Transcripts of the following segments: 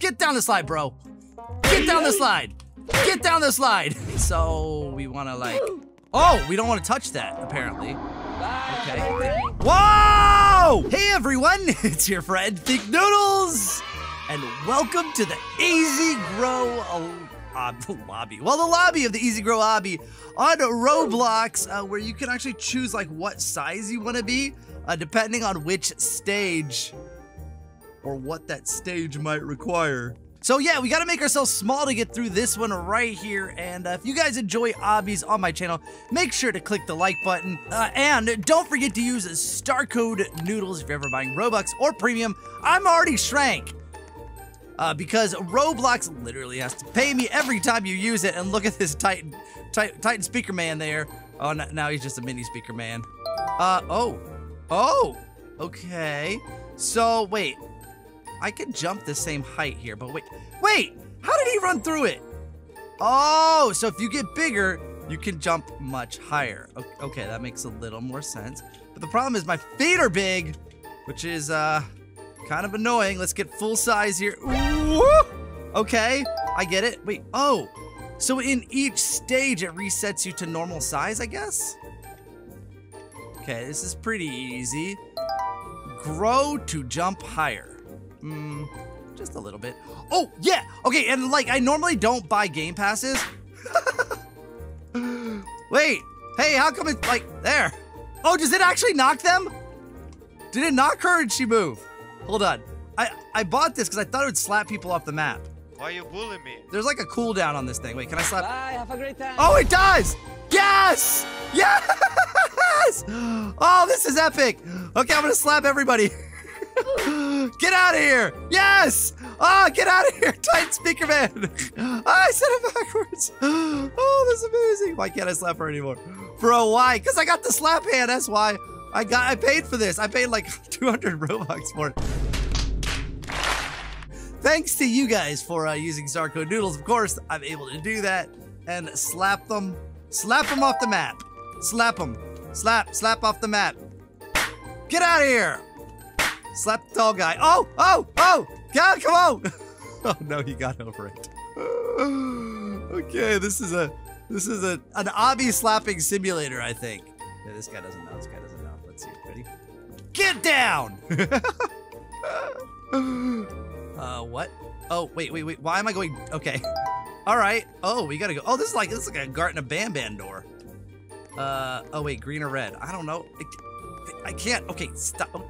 Get down the slide, bro. Get down the slide. Get down the slide. So we want to like. Oh, we don't want to touch that apparently. Okay. Whoa! Hey everyone, it's your friend Thinknoodles, and welcome to the Easy Grow uh, obby. Well, the lobby of the Easy Grow obby on Roblox, uh, where you can actually choose like what size you want to be, uh, depending on which stage or what that stage might require. So yeah, we got to make ourselves small to get through this one right here. And uh, if you guys enjoy obbies on my channel, make sure to click the like button. Uh, and don't forget to use star code noodles if you're ever buying Robux or premium. I'm already shrank. Uh, because Roblox literally has to pay me every time you use it. And look at this Titan, Titan, Titan speaker man there. Oh, now he's just a mini speaker man. Uh, oh, oh, okay. So wait, I could jump the same height here, but wait, wait, how did he run through it? Oh, so if you get bigger, you can jump much higher. Okay, that makes a little more sense. But the problem is my feet are big, which is uh, kind of annoying. Let's get full size here. Ooh, okay, I get it. Wait, oh, so in each stage it resets you to normal size, I guess? Okay, this is pretty easy. Grow to jump higher. Mm, just a little bit. Oh, yeah! Okay, and like, I normally don't buy game passes. Wait, hey, how come it's like, there? Oh, does it actually knock them? Did it knock her or did she move? Hold on. I, I bought this because I thought it would slap people off the map. Why are you bullying me? There's like a cooldown on this thing. Wait, can I slap? Bye, have a great time. Oh, it does! Yes! Yes! Oh, this is epic! Okay, I'm gonna slap everybody. Get out of here! Yes! Oh, get out of here, Titan Speaker Man! Oh, I said it backwards. Oh, that's amazing. Why can't I slap her anymore? Bro, why? Because I got the slap hand. That's why. I got. I paid for this. I paid like 200 Robux for it. Thanks to you guys for uh, using star code Noodles. Of course, I'm able to do that and slap them. Slap them off the map. Slap them. Slap. Slap off the map. Get out of here. Slap the tall guy. Oh, oh, oh! God, come on! oh no, he got over it. okay, this is a this is a an obby slapping simulator, I think. Yeah, this guy doesn't know. This guy doesn't know. Let's see. Ready? Get down! uh, what? Oh, wait, wait, wait. Why am I going? Okay. All right. Oh, we gotta go. Oh, this is like this is like a Garten of Banban door. Uh, oh wait, green or red? I don't know. I can't. Okay, stop.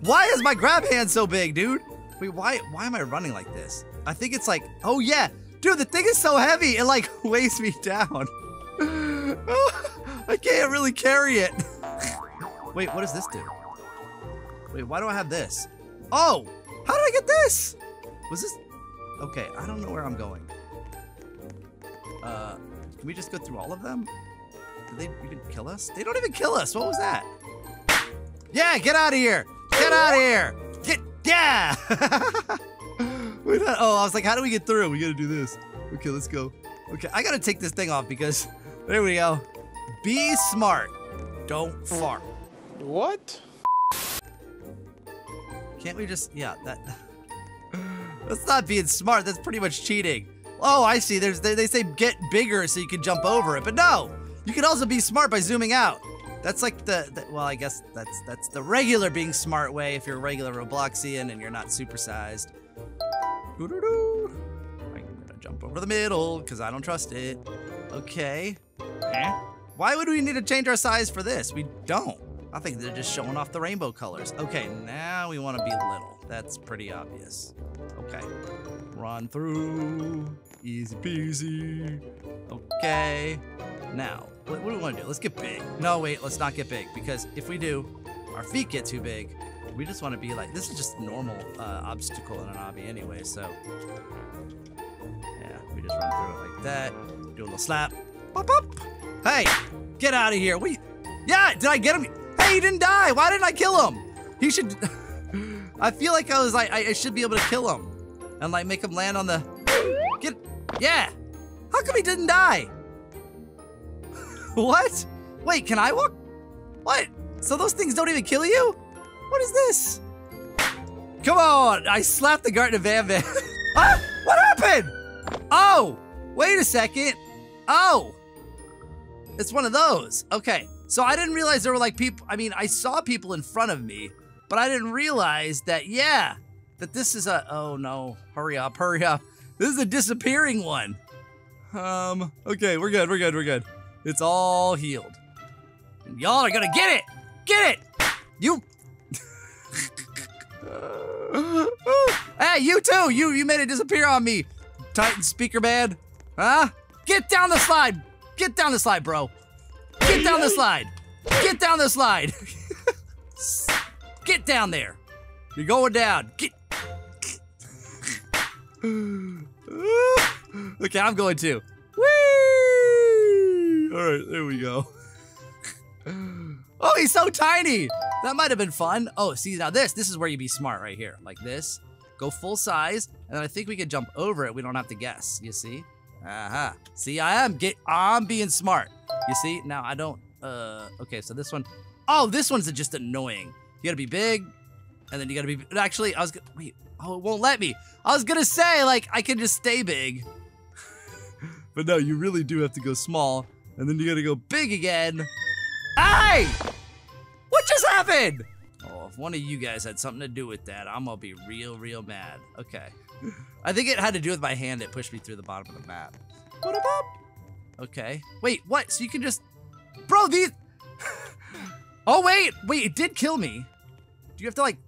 Why is my grab hand so big, dude? Wait, why why am I running like this? I think it's like, oh yeah. Dude, the thing is so heavy, it like weighs me down. I can't really carry it. Wait, what does this do? Wait, why do I have this? Oh, how did I get this? Was this? Okay, I don't know where I'm going. Uh, can we just go through all of them? Did they even kill us? They don't even kill us. What was that? Yeah, get out of here. Get out of here. Get, yeah. Wait, oh, I was like, how do we get through? We gotta do this. Okay, let's go. Okay, I gotta take this thing off because, there we go. Be smart. Don't fart. What? Can't we just, yeah, that, that's not being smart. That's pretty much cheating. Oh, I see. There's they, they say get bigger so you can jump over it, but no. You can also be smart by zooming out. That's like the, the, well, I guess that's that's the regular being smart way if you're a regular Robloxian and you're not supersized. Doo -doo -doo. I'm gonna jump over the middle because I don't trust it. Okay. Eh? Why would we need to change our size for this? We don't. I think they're just showing off the rainbow colors. Okay, now we want to be little. That's pretty obvious. Okay. Run through. Easy peasy. Okay. Now, what, do we want to do? Let's get big. No, wait, let's not get big because if we do, our feet get too big. We just want to be like, this is just normal uh, obstacle in an obby anyway, so. Yeah, we just run through it like that. Do a little slap. Pop, pop. Hey, get out of here. We, yeah, did I get him? Hey, he didn't die. Why didn't I kill him? He should, I feel like I was like, I, I should be able to kill him and like make him land on the, get, yeah. How come he didn't die? what? Wait, can I walk? What? So those things don't even kill you? What is this? Come on! I slapped the Garten of Banban. Ah! What happened? Oh! Wait a second. Oh! It's one of those. Okay. So I didn't realize there were like people. I mean, I saw people in front of me, but I didn't realize that, yeah, that this is a. Oh no. Hurry up, hurry up. This is a disappearing one. Um, okay, we're good, we're good, we're good. It's all healed. Y'all are gonna get it! Get it! You. hey, you too! You you made it disappear on me, Titan Speaker Man. Huh? Get down the slide! Get down the slide, bro! Get down the slide! Get down the slide! Get down there! You're going down. Get. okay, I'm going too. Whee! All right, there we go. oh, he's so tiny. That might have been fun. Oh, see now this, this is where you be smart right here, like this. Go full size, and I think we could jump over it. We don't have to guess. You see? Aha. Uh -huh. See, I am get. I'm being smart. You see? Now I don't. Uh. Okay, so this one. Oh, this one's just annoying. You gotta be big, and then you gotta be. Actually, I was gonna wait. Oh, it won't let me. I was gonna say like I can just stay big. but no, you really do have to go small, and then you gotta go big again. Hey! What just happened? Oh, if one of you guys had something to do with that, I'm gonna be real, real mad. Okay. I think it had to do with my hand. It pushed me through the bottom of the map. Okay. Wait, what? So you can just... Bro, these... oh, wait. Wait, it did kill me. Do you have to, like...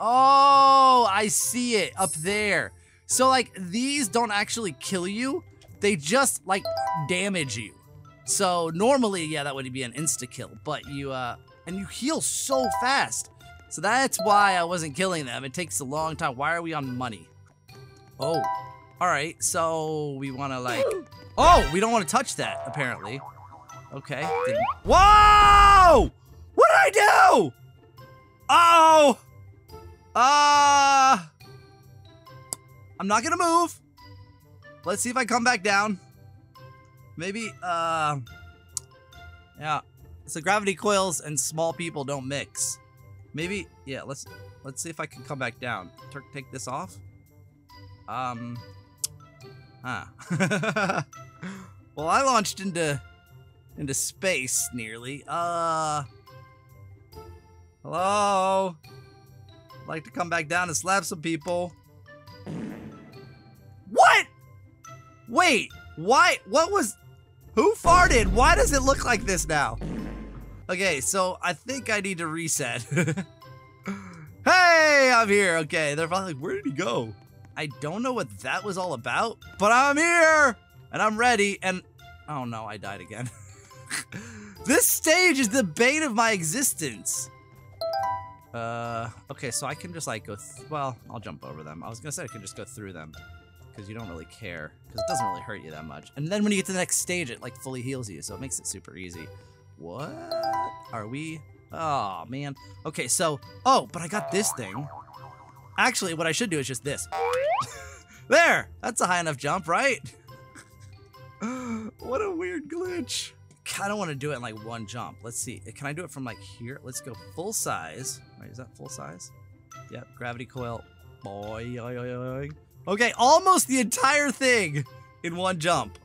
Oh, I see it up there. So, like, these don't actually kill you. They just, like, damage you. So, normally, yeah, that would be an insta-kill. But you, uh... And you heal so fast. So that's why I wasn't killing them. It takes a long time. Why are we on money? Oh, all right. So we want to like, oh, we don't want to touch that apparently. Okay. Whoa! What did I do? Oh! Ah! Uh, I'm not gonna move. Let's see if I come back down. Maybe, uh, yeah. So gravity coils and small people don't mix. Maybe, yeah. Let's let's see if I can come back down. Take this off. Um. Huh. well, I launched into into space nearly. Uh. Hello. Like to come back down and slap some people. What? Wait. Why? What was? Who farted? Why does it look like this now? Okay, so I think I need to reset. hey, I'm here. Okay, they're probably like, where did he go? I don't know what that was all about, but I'm here and I'm ready. And oh no, I died again. this stage is the bane of my existence. Uh, okay, so I can just like go, well, I'll jump over them. I was gonna say I can just go through them because you don't really care because it doesn't really hurt you that much. And then when you get to the next stage, it like fully heals you, so it makes it super easy. What are we? Oh man. Okay, so, oh, but I got this thing. Actually, what I should do is just this. there! That's a high enough jump, right? what a weird glitch. I don't want to do it in like one jump. Let's see. Can I do it from like here? Let's go full size. Right, is that full size? Yep, gravity coil. Boy, Okay, almost the entire thing in one jump.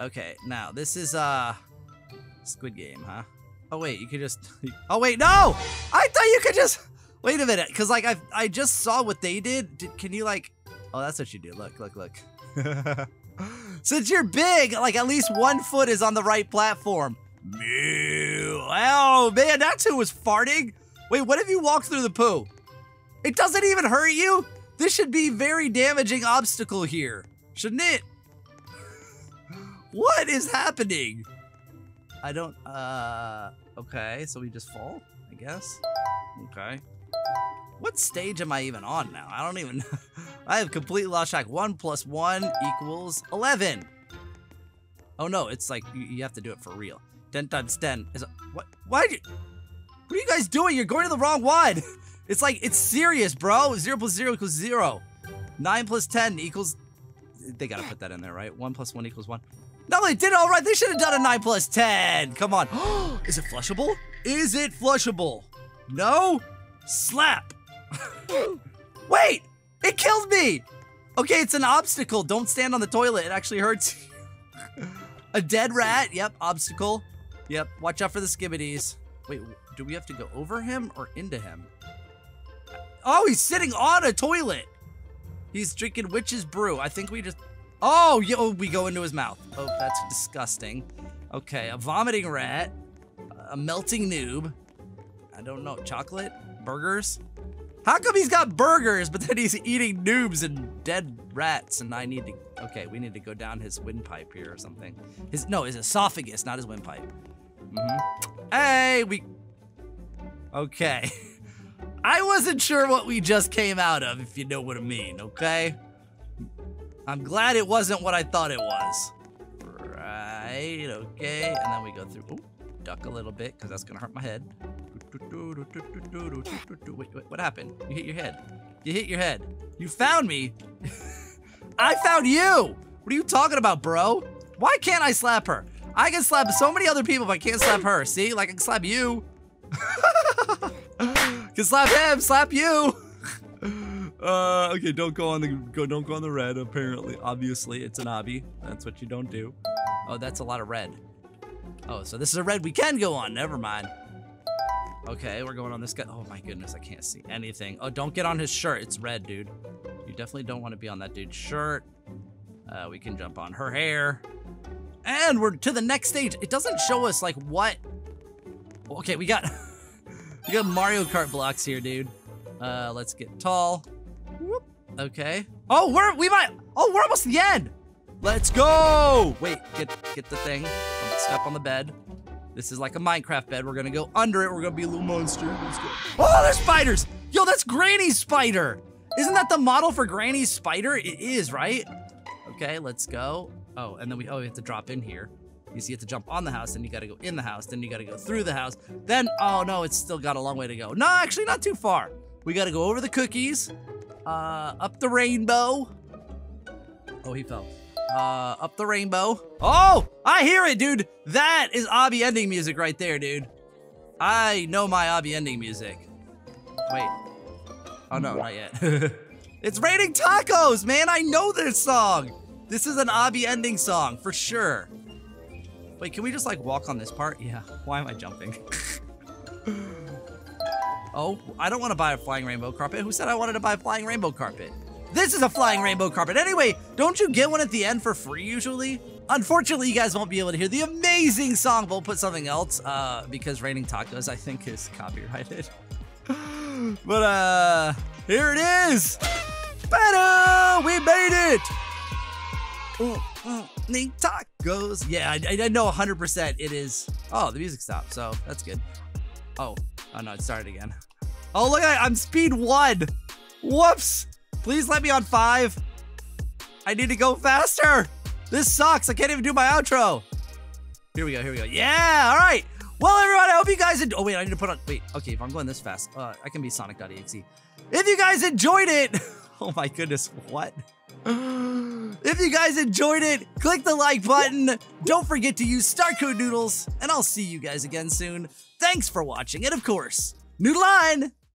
Okay, now this is uh Squid Game, huh? Oh wait, you could just Oh wait, no! I thought you could just Wait a minute, cuz like I I just saw what they did. did. Can you like Oh, that's what you do. Look, look, look. Since you're big, like at least one foot is on the right platform. Mew. Oh man, that's who was farting. Wait, what if you walk through the poo? It doesn't even hurt you? This should be very damaging obstacle here, shouldn't it? What is happening? I don't, uh, okay, so we just fall, I guess. Okay. What stage am I even on now? I don't even, I have completely lost track. One plus one equals 11. Oh no, it's like, you, you have to do it for real. 10 times 10 is, a, what, why you, what are you guys doing? You're going to the wrong one. It's like, it's serious, bro. 0 plus 0 equals 0. 9 plus 10 equals... They gotta put that in there, right? 1 plus 1 equals 1. No, they did all right. They should have done a 9 plus 10. Come on. Is it flushable? Is it flushable? No? Slap. Wait! It killed me! Okay, it's an obstacle. Don't stand on the toilet. It actually hurts. a dead rat. Yep, obstacle. Yep, watch out for the skibbities. Wait, do we have to go over him or into him? Oh, he's sitting on a toilet. He's drinking witch's brew. I think we just... Oh, yo, oh, we go into his mouth. Oh, that's disgusting. Okay, a vomiting rat. A melting noob. I don't know. Chocolate? Burgers? How come he's got burgers, but then he's eating noobs and dead rats, and I need to... Okay, we need to go down his windpipe here or something. His No, his esophagus, not his windpipe. Mm -hmm. Hey, we... Okay. I wasn't sure what we just came out of, if you know what I mean, okay? I'm glad it wasn't what I thought it was. Right, okay. And then we go through... Ooh, duck a little bit, because that's going to hurt my head. Wait, wait, what happened? You hit your head. You hit your head. You found me. I found you. What are you talking about, bro? Why can't I slap her? I can slap so many other people, but I can't slap her. See? Like, I can slap you. can slap him, slap you. Uh, okay, don't go on the go. Don't go on the red. Apparently, obviously, it's an obby. That's what you don't do. Oh, that's a lot of red. Oh, so this is a red we can go on. Never mind. Okay, we're going on this guy. Oh my goodness, I can't see anything. Oh, don't get on his shirt. It's red, dude. You definitely don't want to be on that dude's shirt. Uh, we can jump on her hair. And we're to the next stage. It doesn't show us like what. Okay, we got we got Mario Kart blocks here, dude. Uh, let's get tall. Whoop. Okay. Oh, we're we might. Oh, we're almost at the end. Let's go. Wait, get get the thing. Step on the bed. This is like a Minecraft bed. We're gonna go under it. We're gonna be a little monster. Let's go. Oh, there's spiders! Yo, that's Granny's spider! Isn't that the model for Granny's spider? It is, right? Okay, let's go. Oh, and then we, oh, we have to drop in here. You see, you have to jump on the house, then you gotta go in the house, then you gotta go through the house. Then, oh no, it's still got a long way to go. No, actually not too far. We gotta go over the cookies, uh, up the rainbow. Oh, he fell uh, up the rainbow. Oh, I hear it, dude. That is Obby ending music right there, dude. I know my Obby ending music. Wait. Oh, no, not yet. it's Raining Tacos, man. I know this song. This is an Obby ending song, for sure. Wait, can we just, like, walk on this part? Yeah. Why am I jumping? oh, I don't want to buy a flying rainbow carpet. Who said I wanted to buy a flying rainbow carpet? This is a flying rainbow carpet. Anyway, don't you get one at the end for free usually? Unfortunately, you guys won't be able to hear the amazing song. We'll put something else uh, because Raining Tacos, I think, is copyrighted. but uh, here it is. Better, we made it. Oh, oh, tacos. Yeah, I, I know 100% it is. Oh, the music stopped, so that's good. Oh, oh no, it started again. Oh, look I'm speed one. Whoops. Please let me on five. I need to go faster. This sucks. I can't even do my outro. Here we go. Here we go. Yeah. All right. Well, everyone, I hope you guys. Oh wait, I need to put on. Wait. Okay, if I'm going this fast, uh, I can be Sonic.exe. If you guys enjoyed it, oh my goodness, what? If you guys enjoyed it, click the like button. Don't forget to use Star Code Noodles, and I'll see you guys again soon. Thanks for watching, and of course, Noodle on!